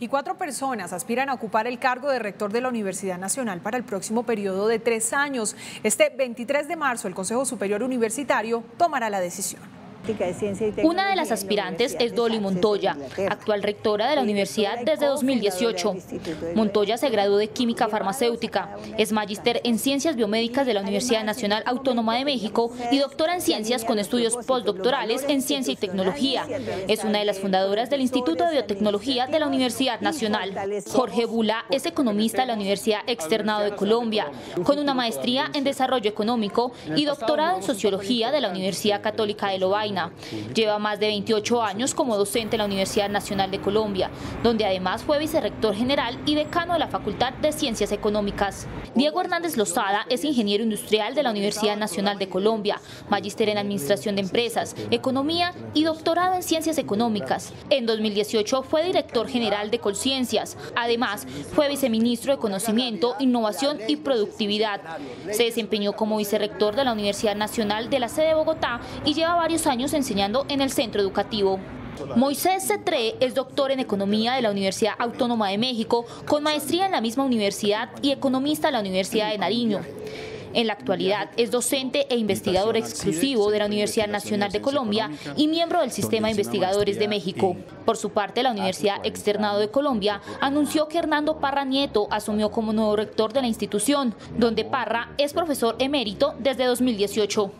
y cuatro personas aspiran a ocupar el cargo de rector de la Universidad Nacional para el próximo periodo de tres años. Este 23 de marzo el Consejo Superior Universitario tomará la decisión. Una de las aspirantes es Dolly Montoya, actual rectora de la universidad desde 2018. Montoya se graduó de Química Farmacéutica, es magíster en Ciencias Biomédicas de la Universidad Nacional Autónoma de México y doctora en Ciencias con estudios postdoctorales en Ciencia y Tecnología. Es una de las fundadoras del Instituto de Biotecnología de la Universidad Nacional. Jorge Bula es economista de la Universidad Externado de Colombia, con una maestría en Desarrollo Económico y doctorado en Sociología de la Universidad Católica de Lovaina. Lleva más de 28 años como docente en la Universidad Nacional de Colombia, donde además fue vicerrector general y decano de la Facultad de Ciencias Económicas. Diego Hernández Lozada es ingeniero industrial de la Universidad Nacional de Colombia, magíster en Administración de Empresas, Economía y doctorado en Ciencias Económicas. En 2018 fue director general de Colciencias. Además, fue viceministro de Conocimiento, Innovación y Productividad. Se desempeñó como vicerrector de la Universidad Nacional de la sede de Bogotá y lleva varios años enseñando en el centro educativo. Moisés Cetré es doctor en Economía de la Universidad Autónoma de México, con maestría en la misma universidad y economista de la Universidad de Nariño. En la actualidad es docente e investigador exclusivo de la Universidad Nacional de Colombia y miembro del Sistema de Investigadores de México. Por su parte, la Universidad Externado de Colombia anunció que Hernando Parra Nieto asumió como nuevo rector de la institución, donde Parra es profesor emérito desde 2018.